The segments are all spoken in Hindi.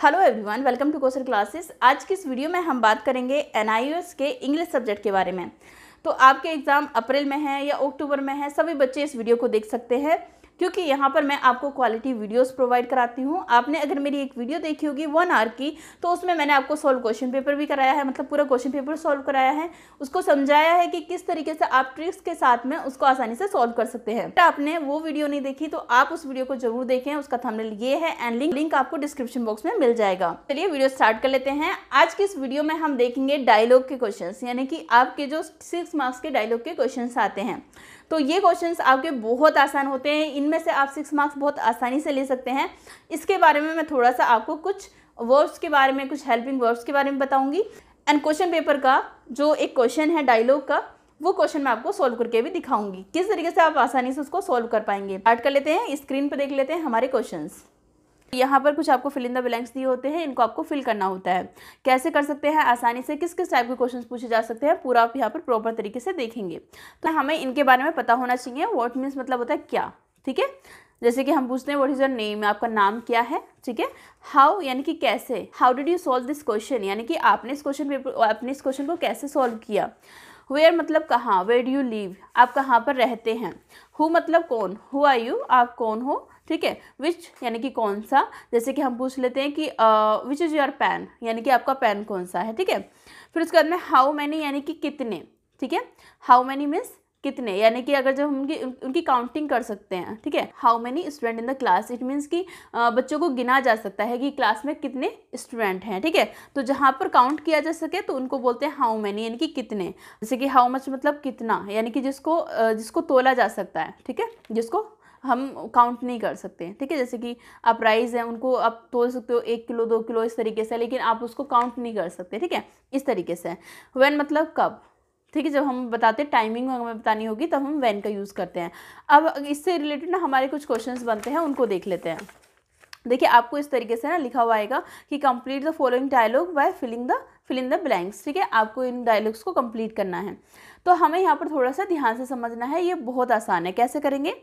Hello everyone welcome to Kosar classes आज की इस वीडियो में हम बात करेंगे एन के इंग्लिश सब्जेक्ट के बारे में। तो आपके एग्ज़ाम अप्रैल में है या अक्टूबर में है, सभी बच्चे इस वीडियो को देख सकते हैं। क्योंकि यहाँ पर मैं आपको क्वालिटी वीडियोस प्रोवाइड कराती हूँ। आपने अगर मेरी एक वीडियो देखी होगी वन आवर की तो उसमें मैंने आपको सॉल्व क्वेश्चन पेपर भी कराया है मतलब पूरा क्वेश्चन पेपर सॉल्व कराया है। उसको समझाया है कि किस तरीके से आप ट्रिक्स के साथ में उसको आसानी से सॉल्व कर सकते हैं। आपने वो वीडियो नहीं देखी तो आप उस वीडियो को ज़रूर देखें। उसका थंबनेल ये है एंड लिंक लिंक आपको डिस्क्रिप्शन बॉक्स में मिल जाएगा। चलिए वीडियो स्टार्ट कर लेते हैं। आज की इस वीडियो में हम देखेंगे डायलॉग के क्वेश्चन यानी कि आपके जो सिक्स मार्क्स के डायलॉग के क्वेश्चन आते हैं। तो ये क्वेश्चंस आपके बहुत आसान होते हैं। इनमें से आप सिक्स मार्क्स बहुत आसानी से ले सकते हैं। इसके बारे में मैं थोड़ा सा आपको कुछ वर्ड्स के बारे में, कुछ हेल्पिंग वर्ड्स के बारे में बताऊँगी। एंड क्वेश्चन पेपर का, जो एक क्वेश्चन है डायलॉग का, वो क्वेश्चन मैं आपको सॉल्व करके भी दिखाऊँगी। किस तरीके से आप आसानी से उसको सॉल्व कर पाएँगे? स्टार्ट कर लेते हैं स्क्रीन पर देख लेते हैं हमारे क्वेश्चंस यहाँ पर कुछ आपको फिल इन द ब्लैंक्स दिए होते हैं, इनको आपको फिल करना होता है। कैसे कर सकते हैं? आसानी से किस किस टाइप के क्वेश्चंस पूछे जा सकते हैं, पूरा आप यहाँ पर प्रॉपर तरीके से देखेंगे। तो हमें इनके बारे में पता होना चाहिए वॉट मीन्स मतलब होता है क्या, ठीक है? जैसे कि हम पूछते हैं व्हाट इज़ योर नेम आपका नाम क्या है, ठीक है? हाउ यानी कि कैसे? How did you solve this question यानी कि आपने इस क्वेश्चन पेपर आपने इस क्वेश्चन को कैसे सॉल्व किया? वेयर मतलब कहाँ? वेयर डू यू लीव आप कहाँ पर रहते हैं? हु मतलब कौन? हु आर यू आप कौन हो? ठीक है? विच यानी कि कौन सा? जैसे कि हम पूछ लेते हैं कि विच इज़ योर पैन यानी कि आपका पैन कौन सा है? ठीक है? फिर उसके बाद में हाउ मैनी यानी कि कितने? ठीक है? हाउ मैनी मीन्स कितने? यानी कि अगर जब हम उनकी उनकी काउंटिंग कर सकते हैं, ठीक है? How many student in the class it means कि बच्चों को गिना जा सकता है कि क्लास में कितने स्टूडेंट हैं, ठीक है? थीके? तो जहाँ पर काउंट किया जा सके तो उनको बोलते हैं हाउ मैनी यानी कि कितने। जैसे कि हाउ मच मतलब कितना? यानी कि जिसको जिसको तोला जा सकता है, ठीक है? जिसको हम काउंट नहीं कर सकते ठीक है, जैसे कि आप राइस हैं, उनको आप तोल सकते हो एक किलो, दो किलो, इस तरीके से, लेकिन आप उसको काउंट नहीं कर सकते, ठीक है? इस तरीके से। वैन मतलब कब? ठीक है, जब हम बताते टाइमिंग हमें बतानी होगी, तब हम वैन का यूज़ करते हैं। अब इससे रिलेटेड ना हमारे कुछ क्वेश्चंस बनते हैं, उनको देख लेते हैं। देखिए, आपको इस तरीके से ना लिखा हुआ आएगा कि complete the following dialogue by filling the fill in the blanks ठीक है? आपको इन डायलॉग्स को कंप्लीट करना है। तो हमें यहाँ पर थोड़ा सा ध्यान से समझना है, ये बहुत आसान है। कैसे करेंगे?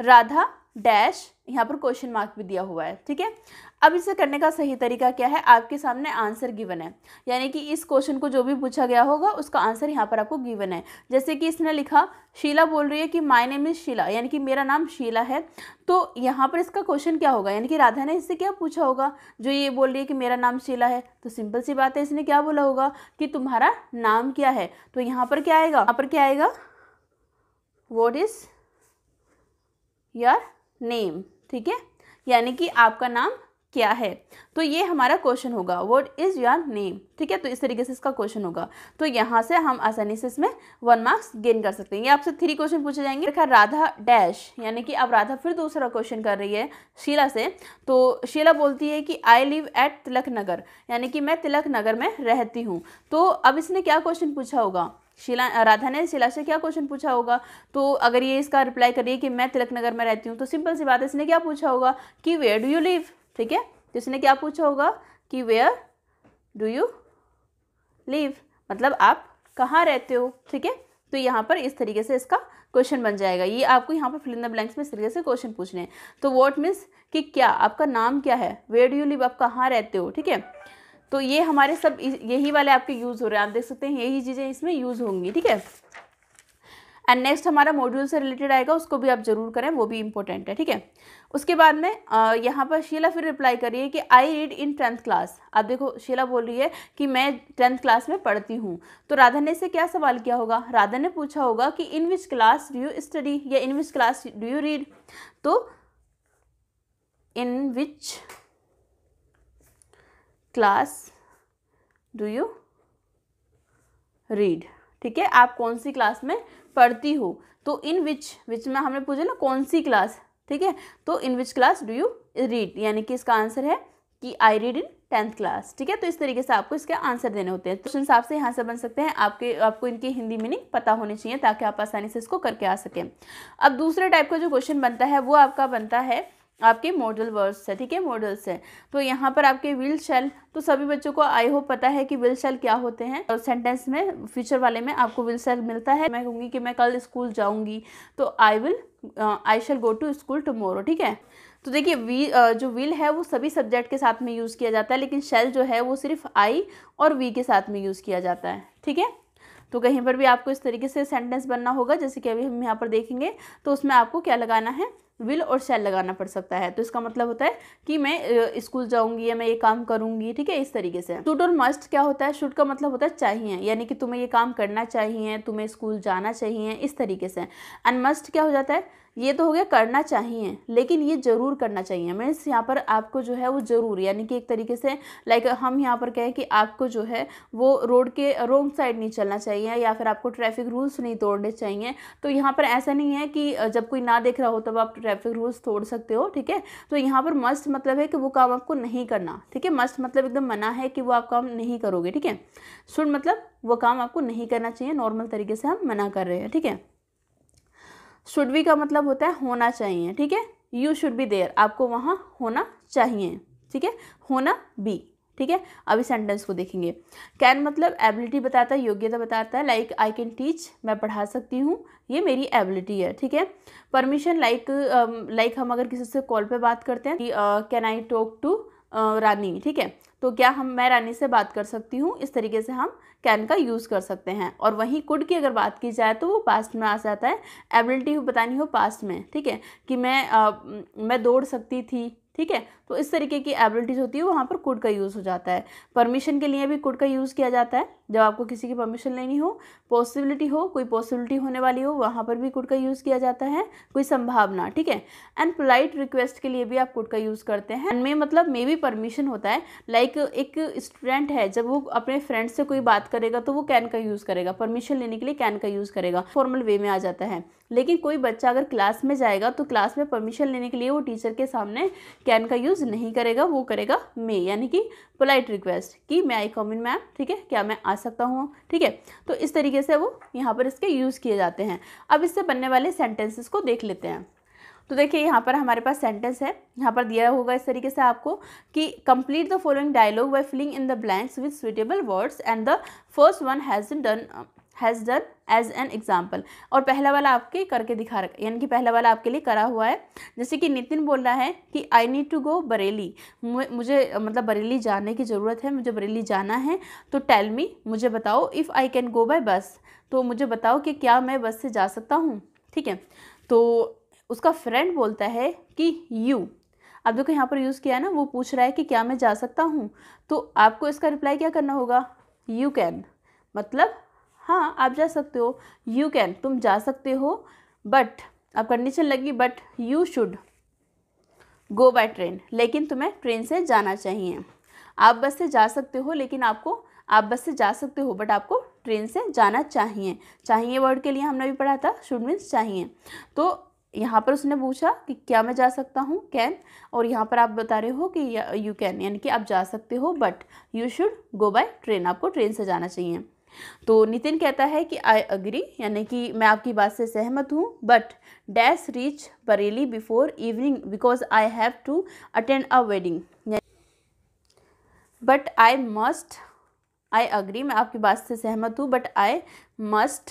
राधा डैश, यहाँ पर क्वेश्चन मार्क भी दिया हुआ है, ठीक है? अब इसे करने का सही तरीका क्या है? आपके सामने आंसर गिवन है। यानी कि इस क्वेश्चन को जो भी पूछा गया होगा, उसका आंसर यहाँ पर आपको गिवन है। जैसे कि इसने लिखा, शीला बोल रही है कि माय नेम इज़ शीला यानी कि मेरा नाम शीला है। तो यहाँ पर इसका क्वेश्चन क्या होगा? यानी कि राधा ने इससे क्या पूछा होगा? जो ये बोल रही है कि मेरा नाम शीला है तो सिंपल सी बात है, इसने क्या बोला होगा? कि तुम्हारा नाम क्या है? तो यहाँ पर क्या आएगा? यहाँ पर क्या आएगा? वॉट इज़ योर नेम, ठीक है? यानी कि आपका नाम क्या है? तो ये हमारा क्वेश्चन होगा। व्हाट इज़ योर नेम ठीक है? तो इस तरीके से इसका क्वेश्चन होगा। तो यहाँ से हम आसानी से इसमें वन मार्क्स गेन कर सकते हैं। ये आपसे थ्री क्वेश्चन पूछे जाएँगे। देखा, राधा डैश यानी कि अब राधा फिर दूसरा क्वेश्चन कर रही है शीला से। तो शीला बोलती है कि I live at Tilak Nagar, यानी कि मैं तिलक नगर में रहती हूँ। तो अब इसने क्या क्वेश्चन पूछा होगा? शीला राधा ने शिला से क्या क्वेश्चन पूछा होगा? तो अगर ये इसका रिप्लाई करिए कि मैं तिलक नगर में रहती हूँ तो सिंपल सी बात है, इसने क्या पूछा होगा कि वेयर डू यू लिव ठीक है? तो इसने क्या पूछा होगा कि वेयर डू यू लिव मतलब आप कहाँ रहते हो? ठीक है? तो यहाँ पर इस तरीके से इसका क्वेश्चन बन जाएगा। ये आपको यहाँ पर फिल ब्लैंक्स में इस तरीके से क्वेश्चन पूछने हैं। तो वॉट मीन्स कि क्या, आपका नाम क्या है? वेयर डू यू लिव आप कहाँ रहते हो? ठीक है? तो ये हमारे सब यही वाले आपके यूज़ हो रहे हैं। आप देख सकते हैं, यही चीज़ें इसमें यूज़ होंगी, ठीक है? एंड नेक्स्ट हमारा मॉड्यूल से रिलेटेड आएगा, उसको भी आप ज़रूर करें, वो भी इंपॉर्टेंट है, ठीक है? उसके बाद में यहाँ पर शीला फिर रिप्लाई करिए कि I read in tenth class आप देखो, शीला बोल रही है कि मैं टेंथ क्लास में पढ़ती हूँ। तो राधा ने से क्या सवाल किया होगा? राधा ने पूछा होगा कि in which class do you study या in which class do you read तो in which class do you read? ठीक है, आप कौन सी क्लास में पढ़ती हो? तो इन विच विच में हमने पूछा ना, कौन सी क्लास? ठीक है तो in which class do you read? यानी कि इसका आंसर है कि I read in tenth class. ठीक है तो इस तरीके से आपको इसके आंसर देने होते हैं। क्वेश्चन आपसे यहाँ से बन सकते हैं, आपके, आपको इनकी हिंदी मीनिंग पता होनी चाहिए ताकि आप आसानी से इसको करके आ सकें। अब दूसरे टाइप का जो क्वेश्चन बनता है, वो आपका बनता है आपके मॉडल वर्ड्स है ठीक है मॉडल्स है तो यहाँ पर आपके विल शेल तो सभी बच्चों को आई होप पता है कि विल शेल क्या होते हैं। और सेंटेंस में फ्यूचर वाले में आपको विल शेल मिलता है। मैं कहूँगी कि मैं कल स्कूल जाऊँगी तो I will I shall go to school tomorrow ठीक है? तो देखिए वी जो विल है, वो सभी सब्जेक्ट के साथ में यूज़ किया जाता है, लेकिन शेल जो है, वो सिर्फ़ आई और वी के साथ में यूज़ किया जाता है, ठीक है? तो कहीं पर भी आपको इस तरीके से सेंटेंस बनना होगा, जैसे कि अभी हम यहाँ पर देखेंगे तो उसमें आपको क्या लगाना है? विल और शैल लगाना पड़ सकता है। तो इसका मतलब होता है कि मैं स्कूल जाऊँगी या मैं ये काम करूँगी, ठीक है, इस तरीके से। शुड और मस्ट क्या होता है? शूट का मतलब होता है चाहिए, यानी कि तुम्हें ये काम करना चाहिए, तुम्हें स्कूल जाना चाहिए, इस तरीके से। एंड मस्ट क्या हो जाता है? ये तो हो गया करना चाहिए, लेकिन ये ज़रूर करना चाहिए। मीन्स यहाँ पर आपको जो है वो ज़रूर, यानी कि एक तरीके से लाइक हम यहाँ पर कहें कि आपको जो है वो रोड के रोंग साइड नहीं चलना चाहिए, या फिर आपको ट्रैफ़िक रूल्स नहीं तोड़ने चाहिए। तो यहाँ पर ऐसा नहीं है कि जब कोई ना देख रहा हो तब आप ट्रैफ़िक रूल्स तोड़ सकते हो, ठीक है? तो यहाँ पर मस्ट मतलब है कि वो काम आपको नहीं करना, ठीक है? मस्ट मतलब एकदम मना है कि वो आप काम नहीं करोगे, ठीक है? शुड मतलब वो काम आपको नहीं करना चाहिए, नॉर्मल तरीके से हम मना कर रहे हैं, ठीक है? शुड बी का मतलब होता है होना चाहिए, ठीक है? यू शुड बी देयर आपको वहाँ होना चाहिए, ठीक है? होना बी ठीक है? अभी सेंटेंस को देखेंगे। कैन मतलब एबिलिटी बताता है, योग्यता बताता है लाइक आई कैन टीच मैं पढ़ा सकती हूँ, ये मेरी एबिलिटी है, ठीक है? परमिशन लाइक लाइक हम अगर किसी से कॉल पे बात करते हैं, कि can I talk to Rani ठीक है? तो क्या हम मैं रानी से बात कर सकती हूँ? इस तरीके से हम कैन का यूज़ कर सकते हैं। और वहीं कुड की अगर बात की जाए तो वो पास्ट में आ जाता है। एबिलिटी बतानी हो पास्ट में ठीक है? कि मैं आ, मैं दौड़ सकती थी ठीक है? तो इस तरीके की एबिलिटीज़ होती है वहाँ पर कुड का यूज़ हो जाता है। परमिशन के लिए भी कुड का यूज़ किया जाता है। जब आपको किसी की परमिशन लेनी हो पॉसिबिलिटी हो, कोई पॉसिबिलिटी होने वाली हो, वहाँ पर भी कुड का यूज़ किया जाता है, कोई संभावना, ठीक है? एंड पोलाइट रिक्वेस्ट के लिए भी आप कुड का यूज़ करते हैं। में मतलब मे भी परमिशन होता है लाइक like एक स्टूडेंट है, जब वो अपने फ्रेंड से कोई बात करेगा तो वो कैन का यूज़ करेगा। परमिशन लेने के लिए कैन का यूज़ करेगा। फॉर्मल वे में आ जाता है। लेकिन कोई बच्चा अगर क्लास में जाएगा तो क्लास में परमिशन लेने के लिए वो टीचर के सामने कैन का यूज़ नहीं करेगा, वो करेगा मे यानी कि पोलाइट रिक्वेस्ट कि मैं आई कॉमिन मैम ठीक है? क्या मैं आ सकता हूँ, ठीक है? तो इस तरीके से वो यहाँ पर इसके यूज़ किए जाते हैं। अब इससे बनने वाले सेंटेंसेस को देख लेते हैं। तो देखिए, यहाँ पर हमारे पास सेंटेंस है। यहाँ पर दिया होगा इस तरीके से आपको कि complete the following dialogue by filling in the blanks with suitable words and the first one has done has done as an example और पहला वाला आपके करके दिखा रखा, यानी कि पहला वाला आपके लिए करा हुआ है। जैसे कि नितिन बोल रहा है कि I need to go Bareilly मुझे मतलब बरेली जाने की ज़रूरत है, मुझे बरेली जाना है। तो टेल मी मुझे बताओ if I can go by bus तो मुझे बताओ कि क्या मैं बस से जा सकता हूँ। ठीक है? तो उसका फ्रेंड बोलता है कि यू अब देखो यहाँ पर यूज़ किया है ना, वो पूछ रहा है कि क्या मैं जा सकता हूँ। तो आपको इसका रिप्लाई क्या करना होगा? यू कैन मतलब हाँ आप जा सकते हो। यू कैन तुम जा सकते हो। बट अब कंडीशन लगी but you should go by train लेकिन तुम्हें ट्रेन से जाना चाहिए। आप बस से जा सकते हो, लेकिन आपको, आप बस से जा सकते हो बट आपको ट्रेन से जाना चाहिए। चाहिए वर्ड के लिए हमने भी पढ़ा था शुड मीन्स चाहिए। तो यहाँ पर उसने पूछा कि क्या मैं जा सकता हूँ कैन और यहाँ पर आप बता रहे हो कि यू कैन यानी कि आप जा सकते हो but you should go by train आपको ट्रेन से जाना चाहिए। तो नितिन कहता है कि आई अग्री यानी कि मैं आपकी बात से सहमत हूँ but dash reach Bareilly before evening because I have to attend a wedding but I must I agree मैं आपकी बात से सहमत हूँ but I must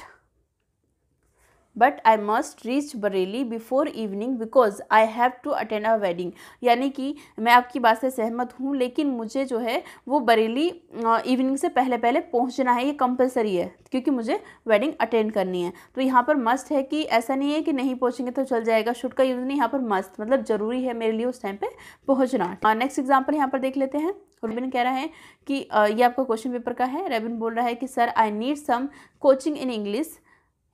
but I must reach Bareilly before evening because I have to attend a wedding यानी कि मैं आपकी बात से सहमत हूँ, लेकिन मुझे जो है, वो बरेली इवनिंग से पहले पहले पहुँचना है, ये कंपलसरी है, क्योंकि मुझे वेडिंग अटेंड करनी है। तो यहाँ पर मस्ट है कि ऐसा नहीं है कि नहीं पहुँचेंगे तो चल जाएगा शुड का यूज़ नहीं, यहाँ पर मस्ट मतलब ज़रूरी है मेरे लिए उस टाइम पर पहुँचना। नेक्स्ट एग्ज़ाम्पल यहाँ पर देख लेते हैं। रुबिन कह रहा है कि ये आपका क्वेश्चन पेपर का है। रेबिन बोल रहा है कि sir I need some coaching in English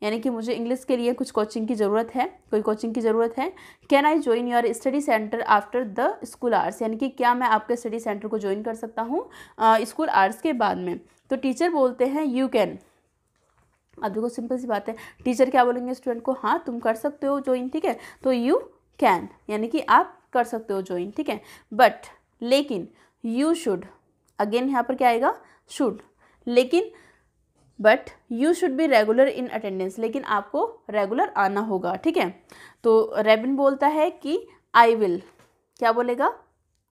यानी कि मुझे इंग्लिश के लिए कुछ कोचिंग की ज़रूरत है, कोई कोचिंग की ज़रूरत है can I join your study centre after the school arts यानी कि क्या मैं आपके स्टडी सेंटर को ज्वाइन कर सकता हूँ स्कूल आर्ट्स के बाद में? तो टीचर बोलते हैं यू कैन अब देखो सिंपल सी बात है। टीचर क्या बोलेंगे स्टूडेंट को? हाँ तुम कर सकते हो ज्वाइन ठीक है? तो यू कैन यानी कि आप कर सकते हो ज्वाइन ठीक है? बट लेकिन यू शुड अगेन यहाँ पर क्या आएगा? शुड लेकिन but you should be regular in attendance लेकिन आपको रेगुलर आना होगा, ठीक है? तो रेबिन बोलता है कि आई विल क्या बोलेगा?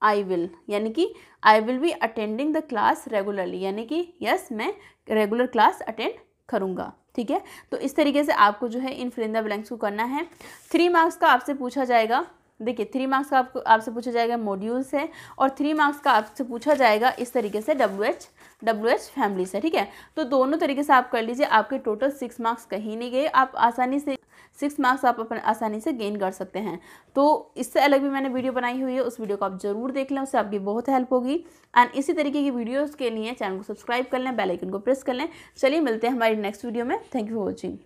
आई विल यानी कि I will be attending the class regularly यानी कि यस मैं रेगुलर क्लास अटेंड करूँगा, ठीक है? तो इस तरीके से आपको जो है इन फिलिंदा ब्लैंक्स को करना है। थ्री मार्क्स का आपसे पूछा जाएगा देखिए थ्री मार्क्स का आपको आपसे पूछा जाएगा मॉड्यूल्स है और थ्री मार्क्स का आपसे पूछा जाएगा इस तरीके से W H W H family से, ठीक है? तो दोनों तरीके से आप कर लीजिए, आपके टोटल सिक्स मार्क्स कहीं नहीं गए, आप आसानी से सिक्स मार्क्स आप अपने आसानी से गेन कर सकते हैं। तो इससे अलग भी मैंने वीडियो बनाई हुई है, उस वीडियो को आप ज़रूर देख लें, उससे आपकी बहुत हेल्प होगी। एंड इसी तरीके की वीडियोज़ के लिए चैनल को सब्सक्राइब कर लें बेल आइकन को प्रेस कर लें। चलिए, मिलते हैं हमारी नेक्स्ट वीडियो में। Thank you for watching